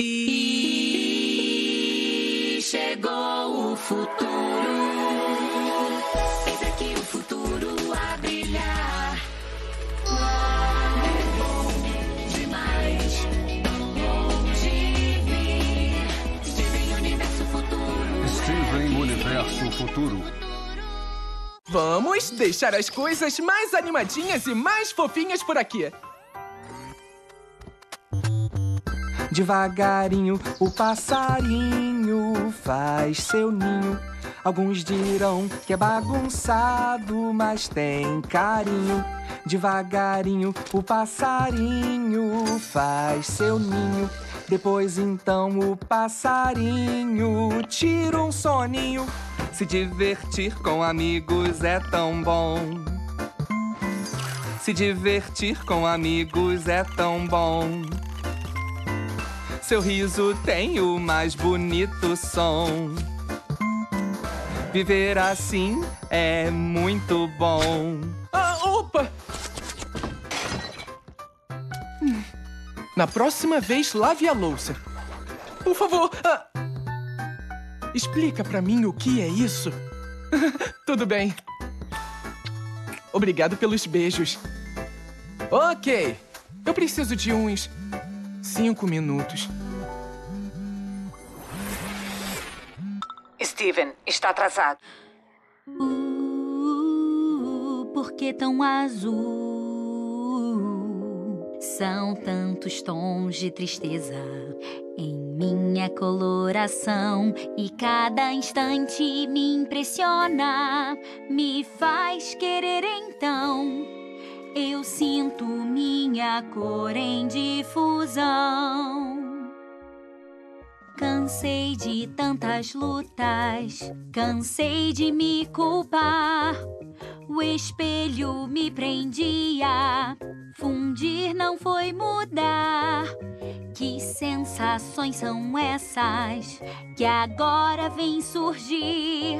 E chegou o futuro. Eis aqui o futuro a brilhar. É bom demais, tão longe vir. Steven Universo Futuro. Steven Universo Futuro. Vamos deixar as coisas mais animadinhas e mais fofinhas por aqui. Devagarinho o passarinho faz seu ninho. Alguns dirão que é bagunçado, mas tem carinho. Devagarinho o passarinho faz seu ninho. Depois então o passarinho tira um soninho. Se divertir com amigos é tão bom. Se divertir com amigos é tão bom. Seu riso tem o mais bonito som. Viver assim é muito bom. Ah, opa! Hum. Na próxima vez, lave a louça. Por favor, ah, explica pra mim o que é isso. Tudo bem. Obrigado pelos beijos. Ok, eu preciso de uns cinco minutos. Steven, está atrasado. Uh, por que tão azul? São tantos tons de tristeza em minha coloração e cada instante me impressiona, me faz querer então. Eu sinto minha cor em difusão. Cansei de tantas lutas, cansei de me culpar. O espelho me prendia, fundir não foi mudar. Que sensações são essas que agora vêm surgir?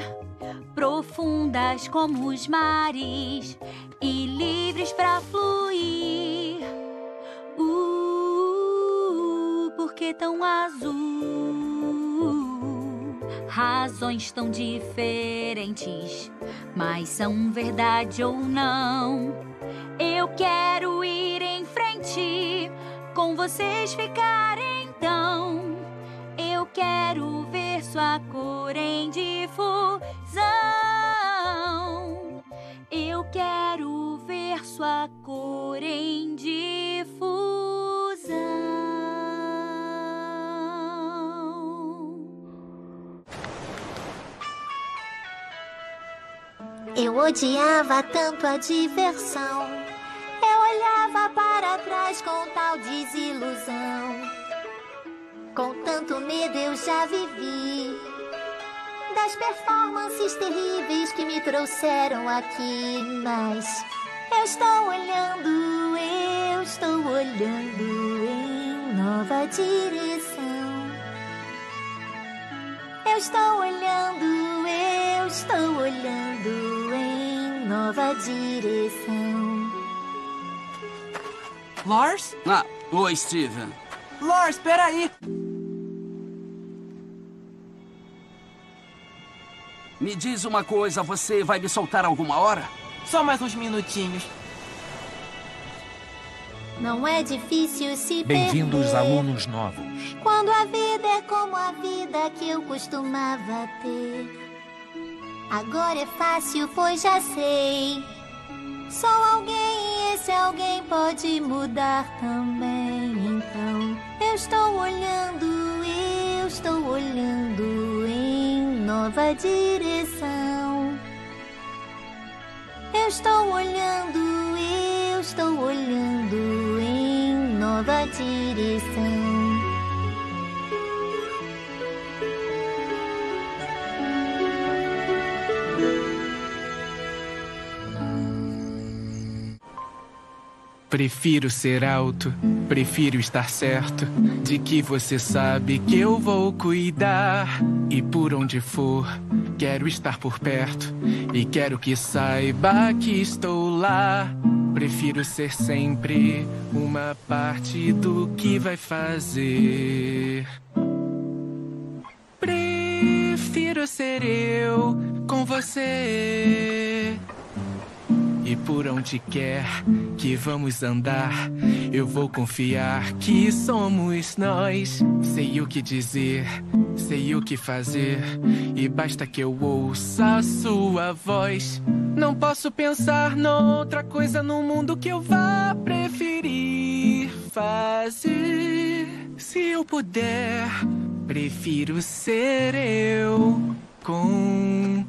Profundas como os mares e livres para fluir. Tão azul? Razões tão diferentes, mas são verdade ou não? Eu quero ir em frente, com vocês ficar então. Eu quero ver sua cor em difusão. Eu odiava tanto a diversão. Eu olhava para trás com tal desilusão. Com tanto medo eu já vivi. Das performances terríveis que me trouxeram aqui. Mas eu estou olhando, eu estou olhando em nova direção. Eu estou olhando, eu estou olhando nova direção. Lars? Ah, oi, Steven. Lars, peraí! Me diz uma coisa, você vai me soltar alguma hora? Só mais uns minutinhos. Não é difícil se Bem-vindos, perder alunos novos. Quando a vida é como a vida que eu costumava ter. Agora é fácil, pois já sei. Só alguém esse alguém pode mudar também. Então eu estou olhando, eu estou olhando em nova direção. Eu estou olhando, eu estou olhando em nova direção. Prefiro ser alto, prefiro estar certo de que você sabe que eu vou cuidar. E por onde for, quero estar por perto e quero que saiba que estou lá. Prefiro ser sempre uma parte do que vai fazer. Prefiro ser eu com você. E por onde quer que vamos andar, eu vou confiar que somos nós. Sei o que dizer, sei o que fazer, e basta que eu ouça a sua voz. Não posso pensar noutra coisa no mundo que eu vá preferir fazer. Se eu puder, prefiro ser eu com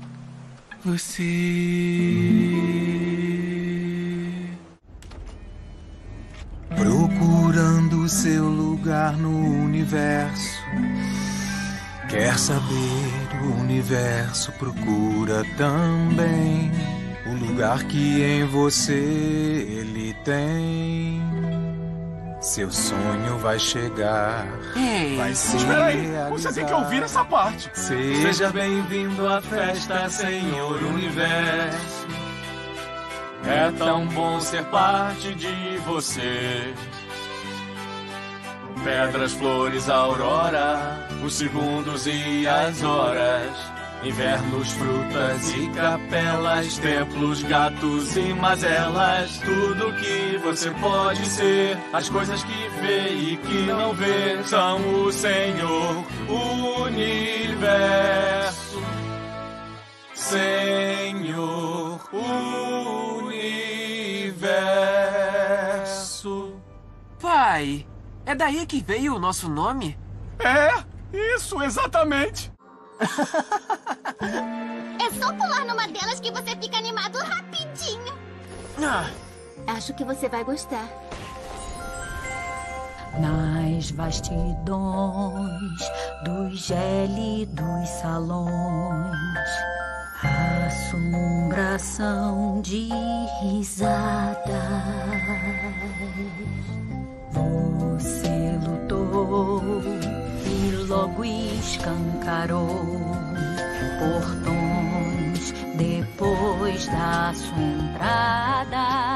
você. Seu lugar no universo. Quer saber, o universo procura também o lugar que em você ele tem. Seu sonho vai chegar, Ei, vai se Espera aí, realizar. você tem que ouvir essa parte. Seja bem-vindo à festa, Senhor Universo. É tão bom ser parte de você. Pedras, flores, aurora, os segundos e as horas. Invernos, frutas e capelas, templos, gatos e mazelas. Tudo que você pode ser, as coisas que vê e que não vê, são o Senhor Universo. É daí que veio o nosso nome? É, isso, exatamente. É só pular numa delas que você fica animado rapidinho. Ah, Acho que você vai gostar. Nas vastidões dos gélidos salões, assombração de risadas. Logo escancarou portões depois da assombrada.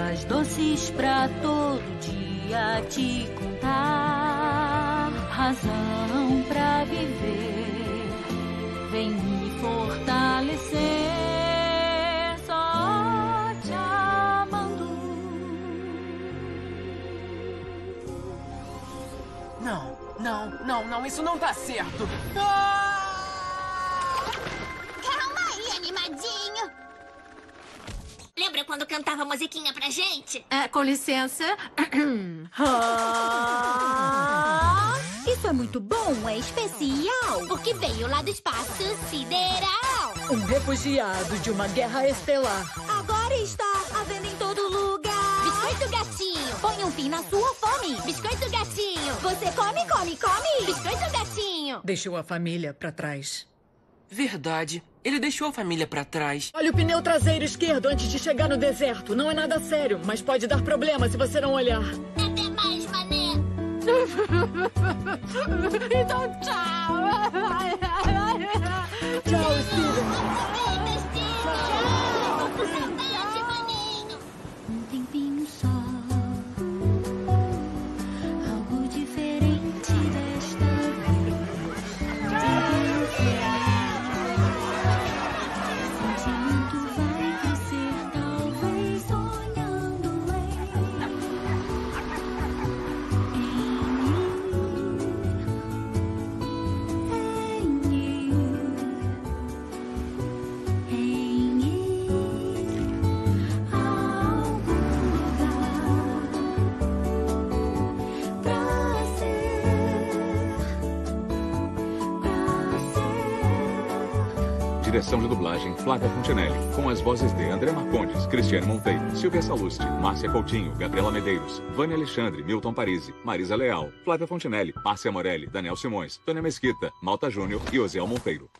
Coisas doces pra todo dia te contar. Razão pra viver, vem me fortalecer. Só te amando. não, não, não, não, isso não tá certo. Calma Lembra quando cantava musiquinha pra gente? É, com licença. Ah, Isso é muito bom, é especial. Porque veio lá do espaço sideral. Um refugiado de uma guerra estelar. Agora está à venda em todo lugar. Biscoito gatinho, põe um fim na sua fome. Biscoito gatinho, Você come, come, come. biscoito gatinho. Deixou a família pra trás. Verdade. Ele deixou a família pra trás. Olha o pneu traseiro esquerdo antes de chegar no deserto. Não é nada sério, mas pode dar problema se você não olhar. Até mais, mané. Então, tchau. Tchau, Steven. Saudade, Direção de dublagem Flávia Fontenelle. Com as vozes de André Marcondes, Cristiane Monteiro, Silvia Salusti, Márcia Coutinho, Gabriela Medeiros, Vânia Alexandre, Milton Parisi, Marisa Leal, Flávia Fontenelle, Márcia Morelli, Daniel Simões, Tânia Mesquita, Malta Júnior e Osiel Monteiro.